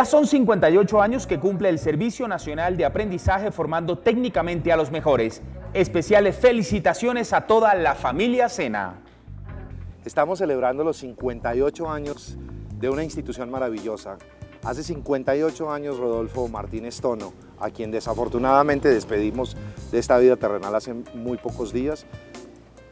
Ya son 58 años que cumple el Servicio Nacional de Aprendizaje formando técnicamente a los mejores. Especiales felicitaciones a toda la familia Sena. Estamos celebrando los 58 años de una institución maravillosa. Hace 58 años Rodolfo Martínez Tono, a quien desafortunadamente despedimos de esta vida terrenal hace muy pocos días,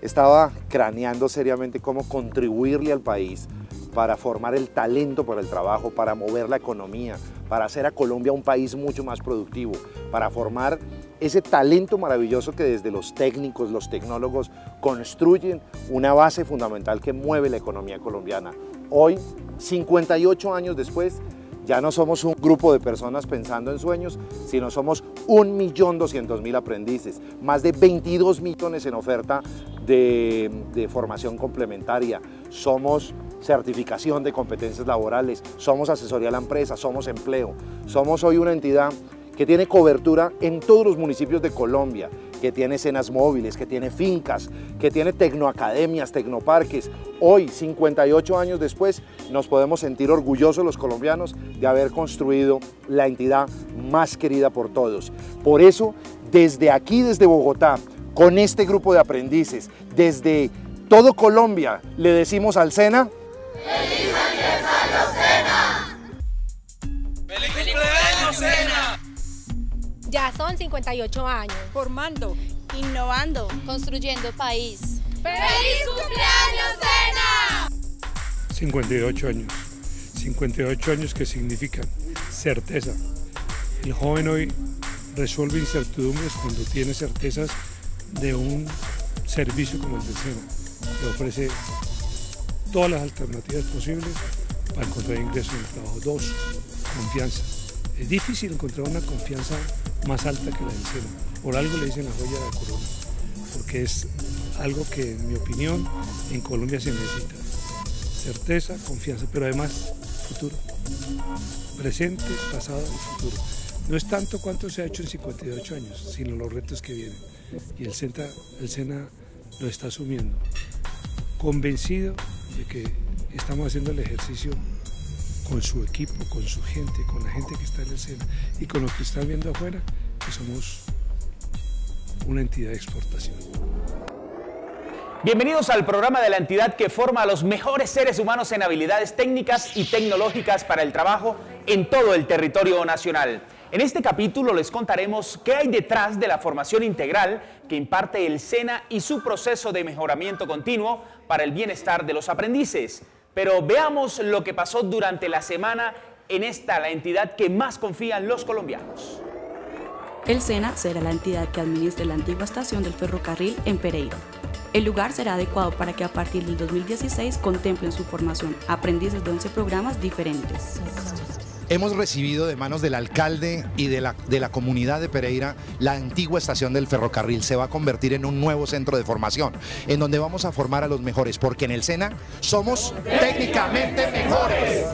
estaba craneando seriamente cómo contribuirle al país para formar el talento para el trabajo, para mover la economía, para hacer a Colombia un país mucho más productivo, para formar ese talento maravilloso que desde los técnicos, los tecnólogos construyen una base fundamental que mueve la economía colombiana. Hoy, 58 años después, ya no somos un grupo de personas pensando en sueños, sino somos 1.200.000 aprendices, más de 22 millones en oferta de, de formación complementaria. Somos certificación de competencias laborales, somos asesoría a la empresa, somos empleo. Somos hoy una entidad que tiene cobertura en todos los municipios de Colombia, que tiene escenas móviles, que tiene fincas, que tiene tecnoacademias, tecnoparques. Hoy, 58 años después, nos podemos sentir orgullosos los colombianos de haber construido la entidad más querida por todos. Por eso, desde aquí, desde Bogotá, con este grupo de aprendices, desde todo Colombia, le decimos al SENA, ¡Feliz Ya son 58 años. Formando, innovando, construyendo país. ¡Feliz cumpleaños, Sena! 58 años. 58 años que significan certeza. El joven hoy resuelve incertidumbres cuando tiene certezas de un servicio como el de SENA, que ofrece todas las alternativas posibles para encontrar ingresos en el trabajo. Dos, confianza. Es difícil encontrar una confianza más alta que la del SENA. Por algo le dicen la joya de la corona, porque es algo que, en mi opinión, en Colombia se necesita. Certeza, confianza, pero además futuro. Presente, pasado y futuro. No es tanto cuánto se ha hecho en 58 años, sino los retos que vienen. Y el SENA, el SENA lo está asumiendo. Convencido de que estamos haciendo el ejercicio con su equipo, con su gente, con la gente que está en el SENA y con los que están viendo afuera, que somos una entidad de exportación. Bienvenidos al programa de la entidad que forma a los mejores seres humanos en habilidades técnicas y tecnológicas para el trabajo en todo el territorio nacional. En este capítulo les contaremos qué hay detrás de la formación integral que imparte el SENA y su proceso de mejoramiento continuo para el bienestar de los aprendices. Pero veamos lo que pasó durante la semana en esta, la entidad que más confían los colombianos. El SENA será la entidad que administre la antigua estación del ferrocarril en Pereira. El lugar será adecuado para que a partir del 2016 contemplen su formación aprendices de 11 programas diferentes. Hemos recibido de manos del alcalde y de la, de la comunidad de Pereira la antigua estación del ferrocarril. Se va a convertir en un nuevo centro de formación, en donde vamos a formar a los mejores, porque en el SENA somos técnicamente mejores.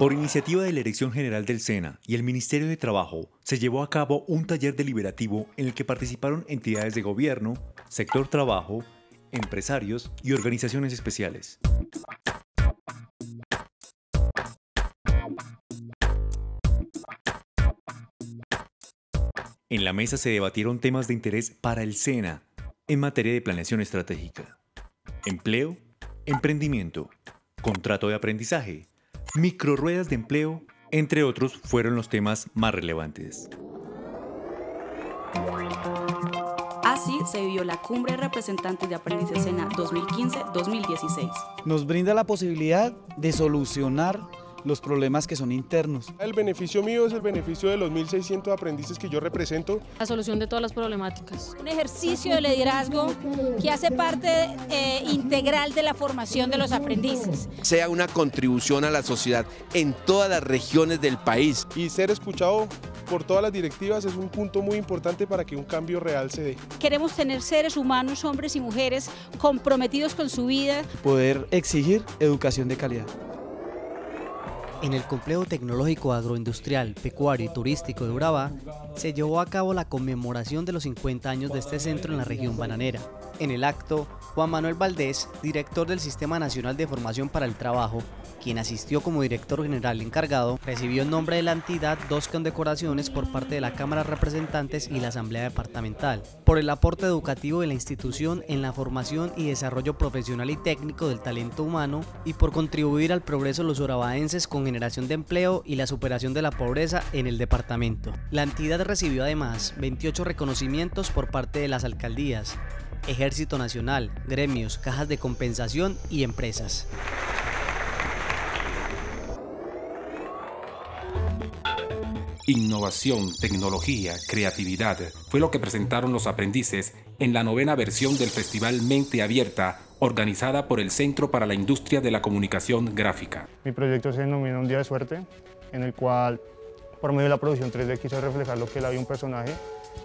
Por iniciativa de la Dirección General del SENA y el Ministerio de Trabajo, se llevó a cabo un taller deliberativo en el que participaron entidades de gobierno, sector trabajo, empresarios y organizaciones especiales. En la mesa se debatieron temas de interés para el SENA en materia de planeación estratégica, empleo, emprendimiento, contrato de aprendizaje, microruedas de empleo, entre otros fueron los temas más relevantes. Así se vivió la cumbre de representantes de aprendices SENA 2015-2016. Nos brinda la posibilidad de solucionar los problemas que son internos. El beneficio mío es el beneficio de los 1.600 aprendices que yo represento. La solución de todas las problemáticas. Un ejercicio de liderazgo que hace parte eh, integral de la formación de los aprendices. Sea una contribución a la sociedad en todas las regiones del país. Y ser escuchado por todas las directivas es un punto muy importante para que un cambio real se dé. Queremos tener seres humanos, hombres y mujeres, comprometidos con su vida. Poder exigir educación de calidad. En el Complejo Tecnológico Agroindustrial, Pecuario y Turístico de Urabá se llevó a cabo la conmemoración de los 50 años de este centro en la región bananera. En el acto, Juan Manuel Valdés, director del Sistema Nacional de Formación para el Trabajo, quien asistió como director general encargado, recibió en nombre de la entidad dos condecoraciones por parte de la Cámara de Representantes y la Asamblea Departamental, por el aporte educativo de la institución en la formación y desarrollo profesional y técnico del talento humano y por contribuir al progreso de los urabaenses con generación de empleo y la superación de la pobreza en el departamento. La entidad recibió además 28 reconocimientos por parte de las alcaldías, Ejército Nacional, gremios, cajas de compensación y empresas. Innovación, tecnología, creatividad fue lo que presentaron los aprendices en la novena versión del Festival Mente Abierta, organizada por el Centro para la Industria de la Comunicación Gráfica. Mi proyecto se denomina Un Día de Suerte, en el cual, por medio de la producción 3D, quise reflejar lo que él un personaje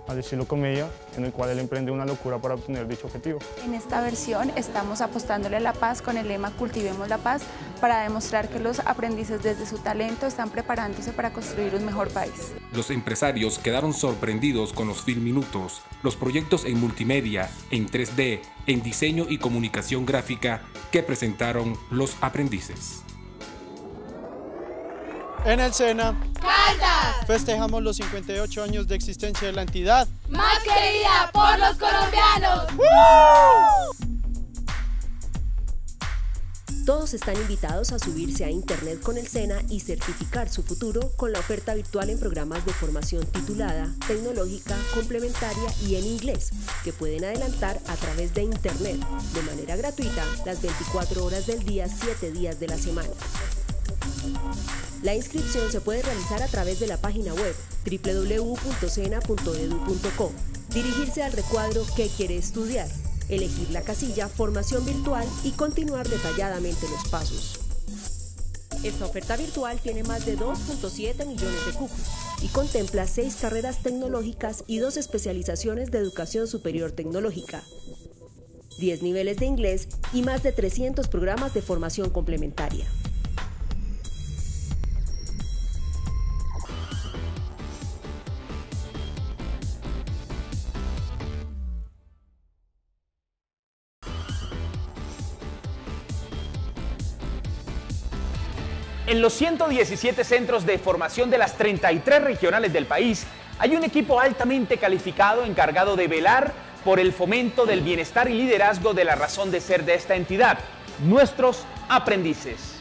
al estilo comedia, en el cual él emprende una locura para obtener dicho objetivo. En esta versión estamos apostándole a la paz con el lema Cultivemos la paz para demostrar que los aprendices desde su talento están preparándose para construir un mejor país. Los empresarios quedaron sorprendidos con los film minutos, los proyectos en multimedia, en 3D, en diseño y comunicación gráfica que presentaron los aprendices. En el SENA, festejamos los 58 años de existencia de la entidad. Más querida por los colombianos. Todos están invitados a subirse a Internet con el SENA y certificar su futuro con la oferta virtual en programas de formación titulada, tecnológica, complementaria y en inglés, que pueden adelantar a través de Internet de manera gratuita las 24 horas del día, 7 días de la semana. La inscripción se puede realizar a través de la página web www.cena.edu.co, dirigirse al recuadro ¿Qué quiere estudiar?, elegir la casilla Formación virtual y continuar detalladamente los pasos. Esta oferta virtual tiene más de 2.7 millones de cupos y contempla seis carreras tecnológicas y dos especializaciones de educación superior tecnológica, 10 niveles de inglés y más de 300 programas de formación complementaria. En los 117 centros de formación de las 33 regionales del país, hay un equipo altamente calificado encargado de velar por el fomento del bienestar y liderazgo de la razón de ser de esta entidad, nuestros aprendices.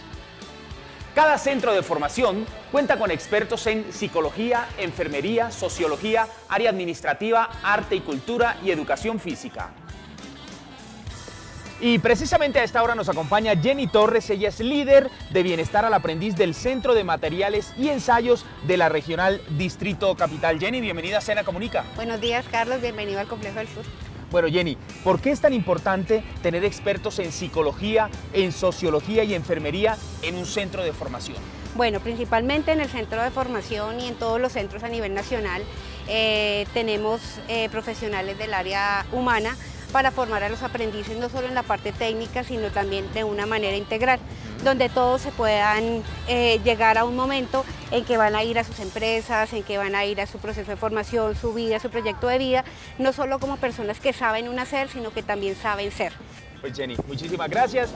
Cada centro de formación cuenta con expertos en psicología, enfermería, sociología, área administrativa, arte y cultura y educación física. Y precisamente a esta hora nos acompaña Jenny Torres, ella es líder de Bienestar al Aprendiz del Centro de Materiales y Ensayos de la Regional Distrito Capital. Jenny, bienvenida a Cena Comunica. Buenos días, Carlos, bienvenido al Complejo del Sur. Bueno, Jenny, ¿por qué es tan importante tener expertos en psicología, en sociología y enfermería en un centro de formación? Bueno, principalmente en el centro de formación y en todos los centros a nivel nacional eh, tenemos eh, profesionales del área humana para formar a los aprendices no solo en la parte técnica, sino también de una manera integral, donde todos se puedan eh, llegar a un momento en que van a ir a sus empresas, en que van a ir a su proceso de formación, su vida, su proyecto de vida, no solo como personas que saben un hacer, sino que también saben ser. Pues Jenny, muchísimas gracias.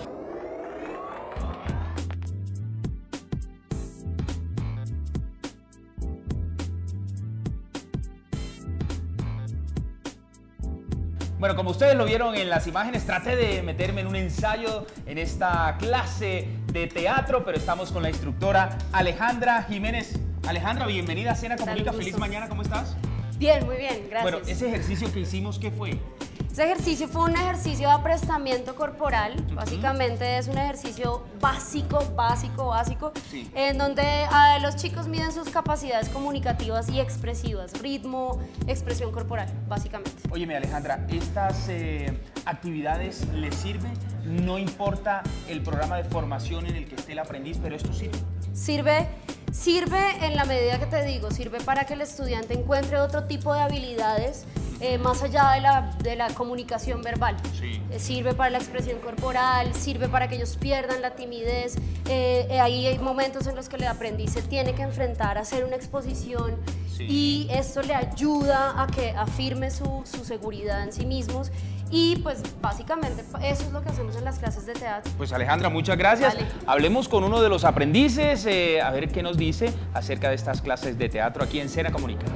Bueno, como ustedes lo vieron en las imágenes, traté de meterme en un ensayo en esta clase de teatro, pero estamos con la instructora Alejandra Jiménez. Alejandra, bienvenida a Cena Comunica. Feliz mañana, ¿cómo estás? Bien, muy bien, gracias. Bueno, ese ejercicio que hicimos, ¿qué fue? Ese ejercicio fue un ejercicio de aprestamiento corporal, básicamente es un ejercicio básico, básico, básico, en donde los chicos miden sus capacidades comunicativas y expresivas, ritmo, expresión corporal, básicamente. Óyeme Alejandra, ¿estas eh, actividades les sirven? No importa el programa de formación en el que esté el aprendiz, pero esto sirve. Sirve Sirve en la medida que te digo, sirve para que el estudiante encuentre otro tipo de habilidades eh, más allá de la, de la comunicación verbal. Eh, sirve para la expresión corporal, sirve para que ellos pierdan la timidez. Eh, ahí hay momentos en los que el aprendiz se tiene que enfrentar a hacer una exposición y esto le ayuda a que afirme su, su seguridad en sí mismos y pues básicamente eso es lo que hacemos en las clases de teatro. Pues Alejandra, muchas gracias. Hablemos con uno de los aprendices, eh, a ver qué nos dice acerca de estas clases de teatro aquí en Cena Comunica.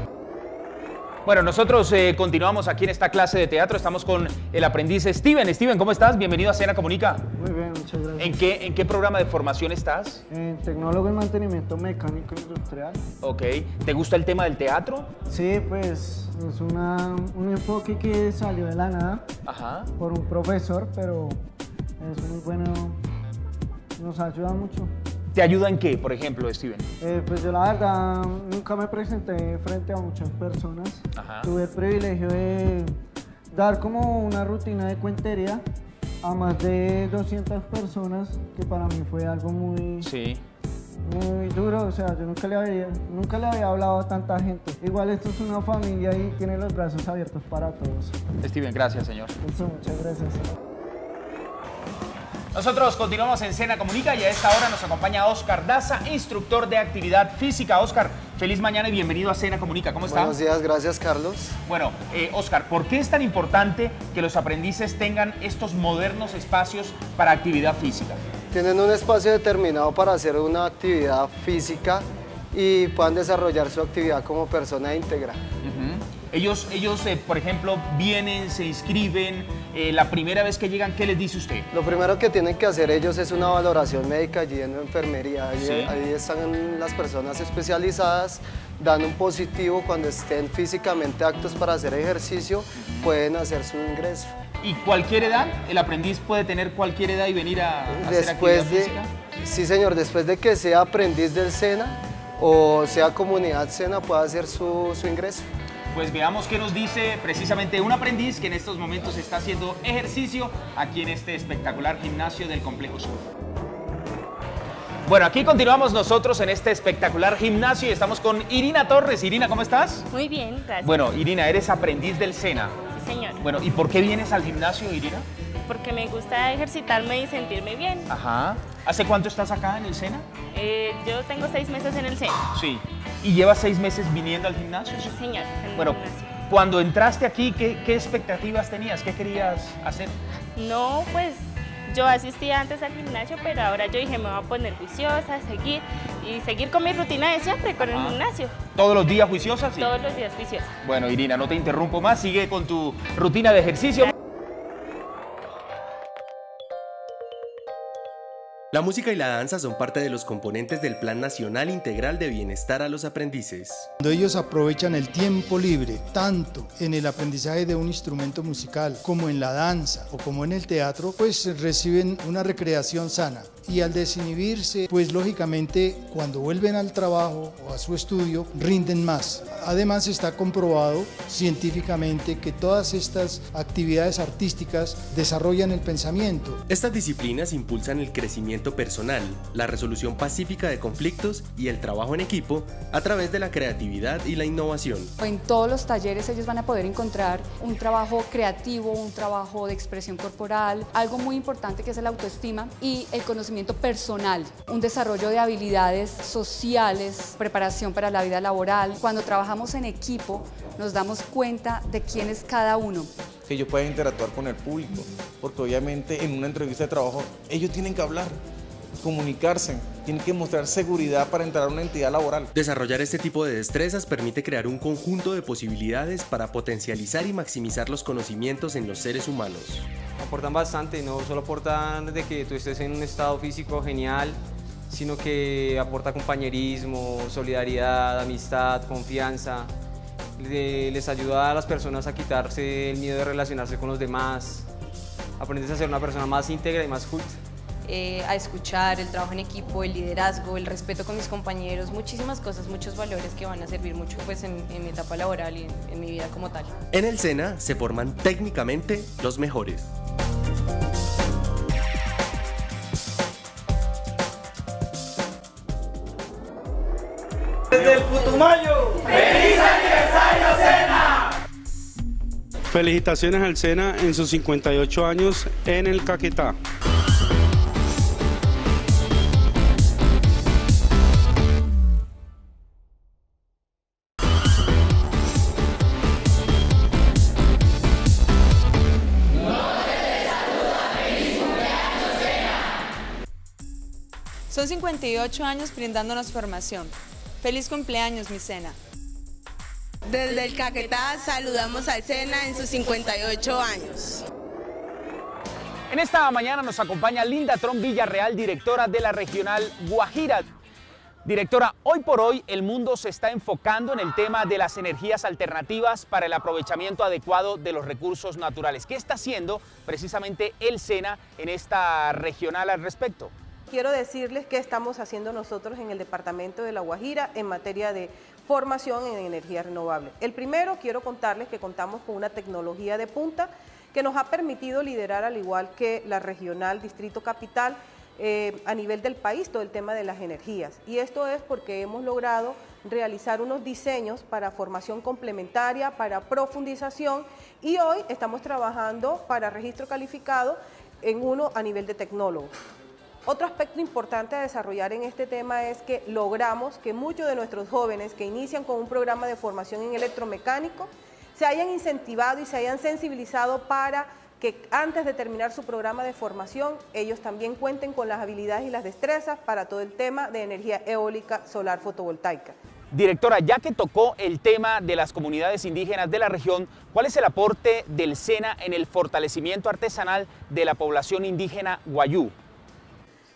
Bueno, nosotros eh, continuamos aquí en esta clase de teatro. Estamos con el aprendiz Steven. Steven, ¿cómo estás? Bienvenido a Cena Comunica. Muy bien, muchas gracias. ¿En qué, en qué programa de formación estás? En tecnólogo en mantenimiento mecánico industrial. Ok. ¿Te gusta el tema del teatro? Sí, pues es una, un enfoque que salió de la nada Ajá. por un profesor, pero es muy bueno, nos ayuda mucho. ¿Te ayuda en qué, por ejemplo, Steven? Eh, pues yo la verdad nunca me presenté frente a muchas personas. Ajá. Tuve el privilegio de dar como una rutina de cuentería a más de 200 personas, que para mí fue algo muy, Sí. muy duro. O sea, yo nunca le, había, nunca le había hablado a tanta gente. Igual esto es una familia y tiene los brazos abiertos para todos. Steven, gracias, señor. Eso, muchas gracias. Nosotros continuamos en Cena Comunica y a esta hora nos acompaña Oscar Daza, instructor de actividad física. Oscar, feliz mañana y bienvenido a Cena Comunica. ¿Cómo está? Buenos días, gracias Carlos. Bueno, eh, Oscar, ¿por qué es tan importante que los aprendices tengan estos modernos espacios para actividad física? Tienen un espacio determinado para hacer una actividad física y puedan desarrollar su actividad como persona íntegra. Ellos, ellos eh, por ejemplo, vienen, se inscriben, eh, la primera vez que llegan, ¿qué les dice usted? Lo primero que tienen que hacer ellos es una valoración médica allí en la enfermería. Allí, Sí. ahí están las personas especializadas, dan un positivo cuando estén físicamente aptos para hacer ejercicio, pueden hacer su ingreso. ¿Y cualquier edad? ¿El aprendiz puede tener cualquier edad y venir a, a hacer Después actividad de, física? sí señor, después de que sea aprendiz del SENA o sea comunidad SENA, puede hacer su, su ingreso. Pues veamos qué nos dice precisamente un aprendiz que en estos momentos está haciendo ejercicio aquí en este espectacular gimnasio del Complejo Sur. Bueno, aquí continuamos nosotros en este espectacular gimnasio y estamos con Irina Torres. Irina, ¿cómo estás? Muy bien, gracias. Bueno, Irina, eres aprendiz del SENA. Sí, señor. Bueno, ¿y por qué vienes al gimnasio, Irina? Porque me gusta ejercitarme y sentirme bien. Ajá. ¿Hace cuánto estás acá en el SENA? Eh, yo tengo seis meses en el centro. Sí. ¿Y llevas seis meses viniendo al gimnasio? Sí, señor. Bueno, gimnasio. cuando entraste aquí, ¿qué, qué expectativas tenías? ¿Qué querías hacer? No, pues yo asistía antes al gimnasio, pero ahora yo dije me voy a poner juiciosa, seguir y seguir con mi rutina de siempre con el Ajá. gimnasio. ¿Todos los días juiciosa? Sí. Todos los días juiciosa. Bueno, Irina, no te interrumpo más. Sigue con tu rutina de ejercicio. La música y la danza son parte de los componentes del Plan Nacional Integral de Bienestar a los Aprendices. Cuando ellos aprovechan el tiempo libre, tanto en el aprendizaje de un instrumento musical como en la danza o como en el teatro, pues reciben una recreación sana. Y al desinhibirse, pues lógicamente cuando vuelven al trabajo o a su estudio, rinden más. Además está comprobado científicamente que todas estas actividades artísticas desarrollan el pensamiento. Estas disciplinas impulsan el crecimiento personal, la resolución pacífica de conflictos y el trabajo en equipo a través de la creatividad y la innovación. En todos los talleres ellos van a poder encontrar un trabajo creativo, un trabajo de expresión corporal, algo muy importante que es el autoestima y el conocimiento personal, un desarrollo de habilidades sociales, preparación para la vida laboral. Cuando trabajamos en equipo nos damos cuenta de quién es cada uno. Que ellos puedan interactuar con el público, porque obviamente en una entrevista de trabajo ellos tienen que hablar, comunicarse, tienen que mostrar seguridad para entrar a una entidad laboral. Desarrollar este tipo de destrezas permite crear un conjunto de posibilidades para potencializar y maximizar los conocimientos en los seres humanos. aportan bastante, no solo aportan de que tú estés en un estado físico genial, sino que aporta compañerismo, solidaridad, amistad, confianza. Le- Les ayuda a las personas a quitarse el miedo de relacionarse con los demás. Aprendes a ser una persona más íntegra y más culta. eh, a escuchar, el trabajo en equipo, el liderazgo, el respeto con mis compañeros, muchísimas cosas, muchos valores que van a servir mucho pues, en, en mi etapa laboral y en, en mi vida como tal. En el SENA se forman técnicamente los mejores. Desde el Putumayo. ¡Feliz Felicitaciones al SENA en sus 58 años en el Caquetá. Son 58 años brindándonos formación. Feliz cumpleaños, mi Sena. Desde el Caquetá saludamos al Sena en sus 58 años. En esta mañana nos acompaña Linda Tron Villarreal, directora de la regional Guajira. Directora, hoy por hoy el mundo se está enfocando en el tema de las energías alternativas para el aprovechamiento adecuado de los recursos naturales. ¿Qué está haciendo precisamente el SENA en esta regional al respecto? quiero decirles qué estamos haciendo nosotros en el Departamento de La Guajira en materia de formación en energía renovable. El primero, quiero contarles que contamos con una tecnología de punta que nos ha permitido liderar, al igual que la regional Distrito Capital, eh, a nivel del país todo el tema de las energías. Y esto es porque hemos logrado realizar unos diseños para formación complementaria, para profundización y hoy estamos trabajando para registro calificado en uno a nivel de tecnólogo. Otro aspecto importante a desarrollar en este tema es que logramos que muchos de nuestros jóvenes que inician con un programa de formación en electromecánico se hayan incentivado y se hayan sensibilizado para que antes de terminar su programa de formación ellos también cuenten con las habilidades y las destrezas para todo el tema de energía eólica, solar, fotovoltaica. Directora, ya que tocó el tema de las comunidades indígenas de la región, ¿cuál es el aporte del SENA en el fortalecimiento artesanal de la población indígena guayú?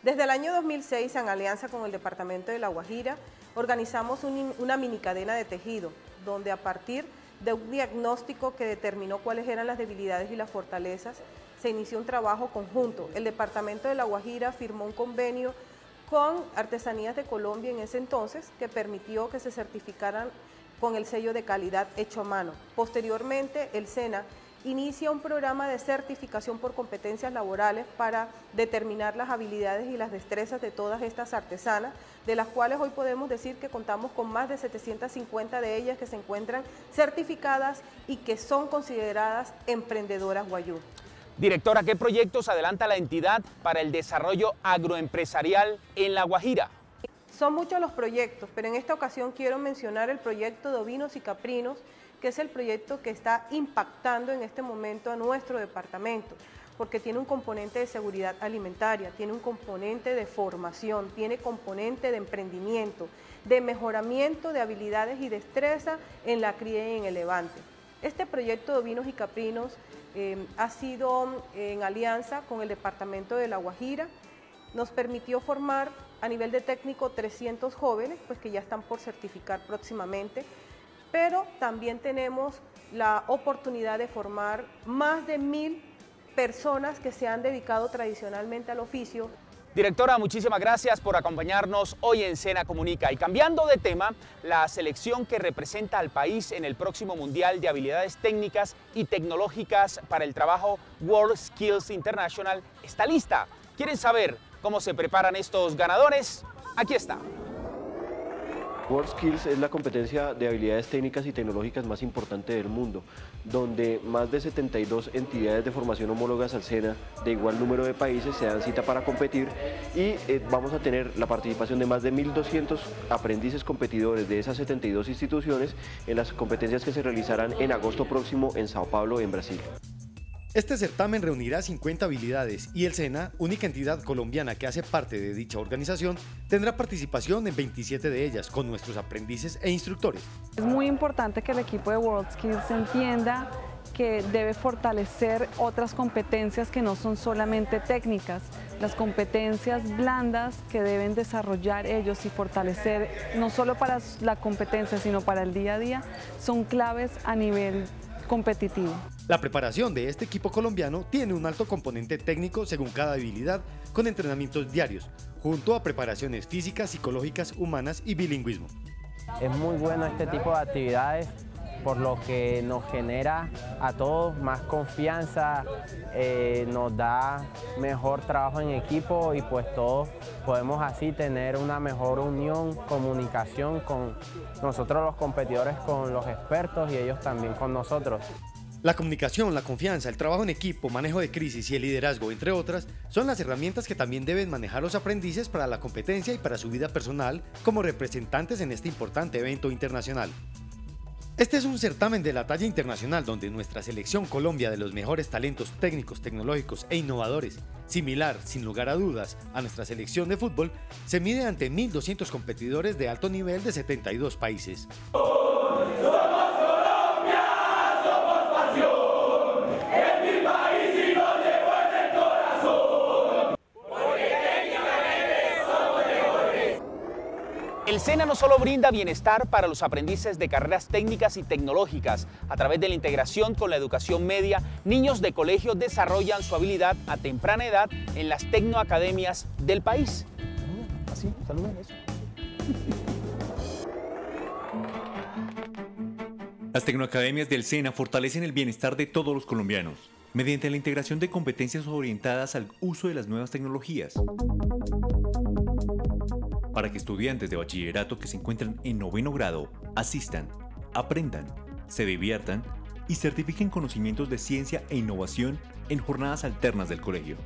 Desde el año 2006, en alianza con el Departamento de La Guajira, organizamos una mini cadena de tejido, donde a partir de un diagnóstico que determinó cuáles eran las debilidades y las fortalezas, se inició un trabajo conjunto. El Departamento de La Guajira firmó un convenio con Artesanías de Colombia en ese entonces, que permitió que se certificaran con el sello de calidad hecho a mano. Posteriormente, el SENA inicia un programa de certificación por competencias laborales para determinar las habilidades y las destrezas de todas estas artesanas, de las cuales hoy podemos decir que contamos con más de 750 de ellas que se encuentran certificadas y que son consideradas emprendedoras guayú. Directora, ¿qué proyectos adelanta la entidad para el desarrollo agroempresarial en La Guajira? Son muchos los proyectos, pero en esta ocasión quiero mencionar el proyecto de ovinos y caprinos, que es el proyecto que está impactando en este momento a nuestro departamento, porque tiene un componente de seguridad alimentaria, tiene un componente de formación, tiene componente de emprendimiento, de mejoramiento de habilidades y destreza en la cría y en el levante. Este proyecto de vinos y caprinos eh, ha sido en alianza con el Departamento de La Guajira, nos permitió formar a nivel de técnico 300 jóvenes, pues que ya están por certificar próximamente, pero también tenemos la oportunidad de formar más de mil personas que se han dedicado tradicionalmente al oficio. Directora, muchísimas gracias por acompañarnos hoy en Cena Comunica. Y cambiando de tema, la selección que representa al país en el próximo Mundial de Habilidades Técnicas y Tecnológicas para el Trabajo World Skills International está lista. ¿Quieren saber cómo se preparan estos ganadores? Aquí está. World Skills es la competencia de habilidades técnicas y tecnológicas más importante del mundo, donde más de 72 entidades de formación homólogas al SENA de igual número de países se dan cita para competir y eh, vamos a tener la participación de más de 1.200 aprendices competidores de esas 72 instituciones en las competencias que se realizarán en agosto próximo en Sao Paulo, en Brasil. Este certamen reunirá 50 habilidades y el SENA, única entidad colombiana que hace parte de dicha organización, tendrá participación en 27 de ellas con nuestros aprendices e instructores. Es muy importante que el equipo de World Skills entienda que debe fortalecer otras competencias que no son solamente técnicas, las competencias blandas que deben desarrollar ellos y fortalecer no solo para la competencia sino para el día a día son claves a nivel competitivo. La preparación de este equipo colombiano tiene un alto componente técnico según cada habilidad, con entrenamientos diarios, junto a preparaciones físicas, psicológicas, humanas y bilingüismo. Es muy bueno este tipo de actividades por lo que nos genera a todos más confianza, eh, nos da mejor trabajo en equipo y pues todos podemos así tener una mejor unión, comunicación con nosotros los competidores, con los expertos y ellos también con nosotros. La comunicación, la confianza, el trabajo en equipo, manejo de crisis y el liderazgo, entre otras, son las herramientas que también deben manejar los aprendices para la competencia y para su vida personal como representantes en este importante evento internacional. Este es un certamen de la talla internacional donde nuestra selección Colombia de los mejores talentos técnicos, tecnológicos e innovadores, similar, sin lugar a dudas, a nuestra selección de fútbol, se mide ante 1.200 competidores de alto nivel de 72 países. El SENA no solo brinda bienestar para los aprendices de carreras técnicas y tecnológicas. A través de la integración con la educación media, niños de colegio desarrollan su habilidad a temprana edad en las tecnoacademias del país. Así, saluden eso. Las tecnoacademias del SENA fortalecen el bienestar de todos los colombianos mediante la integración de competencias orientadas al uso de las nuevas tecnologías para que estudiantes de bachillerato que se encuentran en noveno grado asistan, aprendan, se diviertan y certifiquen conocimientos de ciencia e innovación en jornadas alternas del colegio.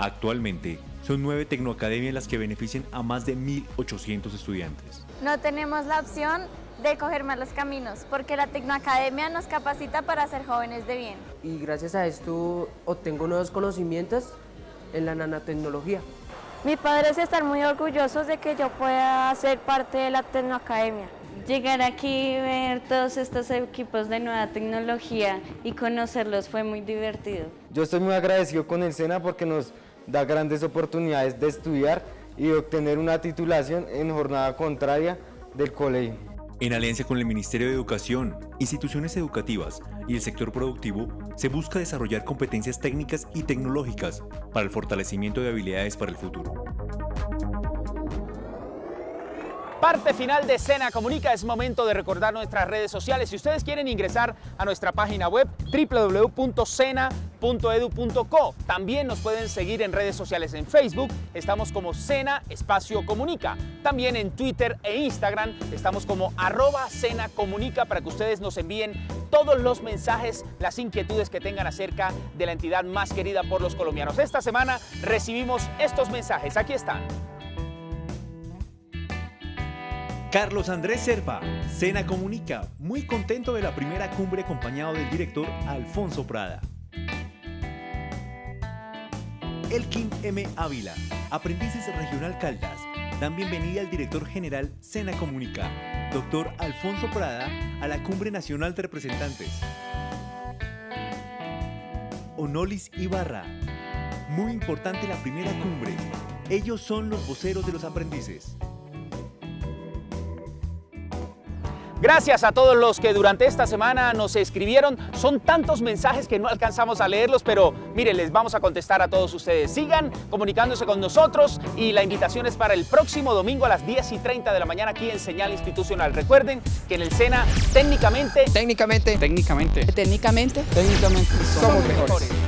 Actualmente, son nueve tecnoacademias las que benefician a más de 1.800 estudiantes. No tenemos la opción de coger malos caminos, porque la Tecnoacademia nos capacita para ser jóvenes de bien. Y gracias a esto obtengo nuevos conocimientos en la nanotecnología. Mis padres están muy orgullosos de que yo pueda ser parte de la Tecnoacademia. Llegar aquí y ver todos estos equipos de nueva tecnología y conocerlos fue muy divertido. Yo estoy muy agradecido con el SENA porque nos da grandes oportunidades de estudiar y de obtener una titulación en jornada contraria del colegio. En alianza con el Ministerio de Educación, instituciones educativas y el sector productivo, se busca desarrollar competencias técnicas y tecnológicas para el fortalecimiento de habilidades para el futuro. Parte final de Cena Comunica, es momento de recordar nuestras redes sociales. Si ustedes quieren ingresar a nuestra página web www.cena.edu.co, también nos pueden seguir en redes sociales en Facebook, estamos como Cena Espacio Comunica. También en Twitter e Instagram estamos como arroba Cena Comunica para que ustedes nos envíen todos los mensajes, las inquietudes que tengan acerca de la entidad más querida por los colombianos. Esta semana recibimos estos mensajes, aquí están. Carlos Andrés Serpa, Cena Comunica, muy contento de la primera cumbre acompañado del director Alfonso Prada. Elkin M. Ávila, Aprendices Regional Caldas, dan bienvenida al director general Cena Comunica, doctor Alfonso Prada, a la Cumbre Nacional de Representantes. Onolis Ibarra, muy importante la primera cumbre. Ellos son los voceros de los aprendices. Gracias a todos los que durante esta semana nos escribieron. Son tantos mensajes que no alcanzamos a leerlos, pero mire, les vamos a contestar a todos ustedes. Sigan comunicándose con nosotros y la invitación es para el próximo domingo a las 10 y 30 de la mañana aquí en Señal Institucional. Recuerden que en el SENA técnicamente... Técnicamente. Técnicamente. Técnicamente. Técnicamente. Somos, mejores.